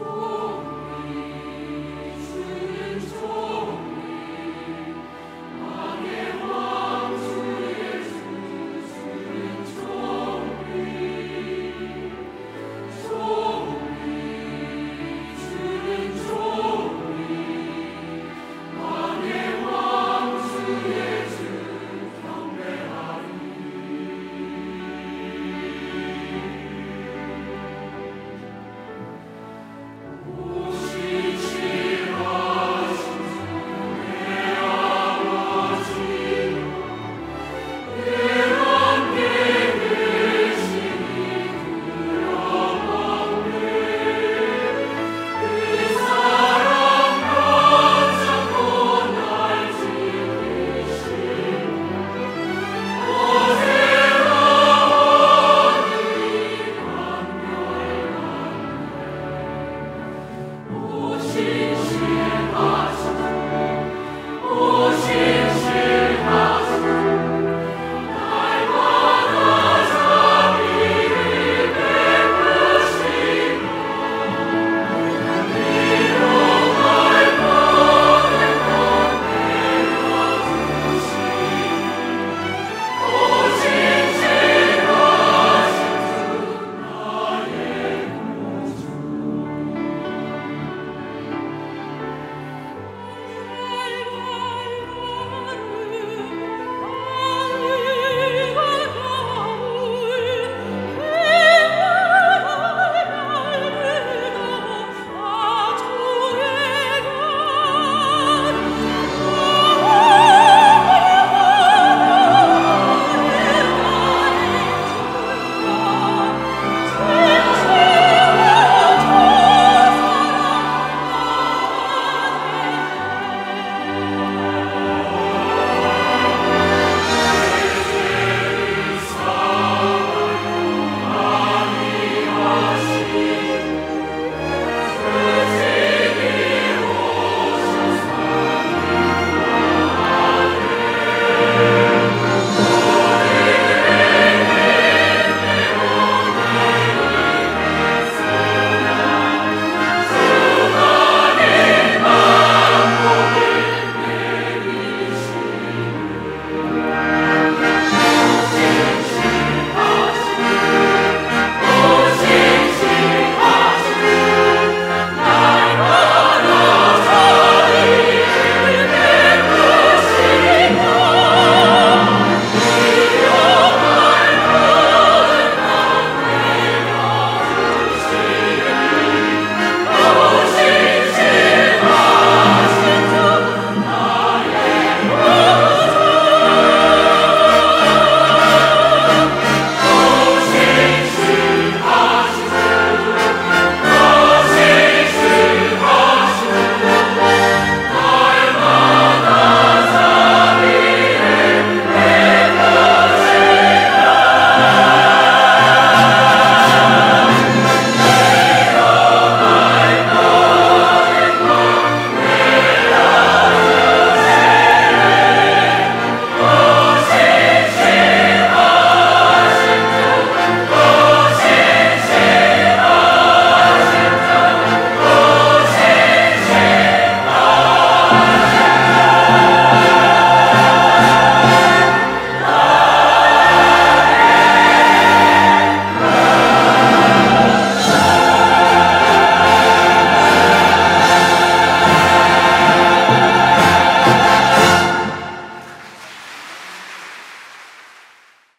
Oh.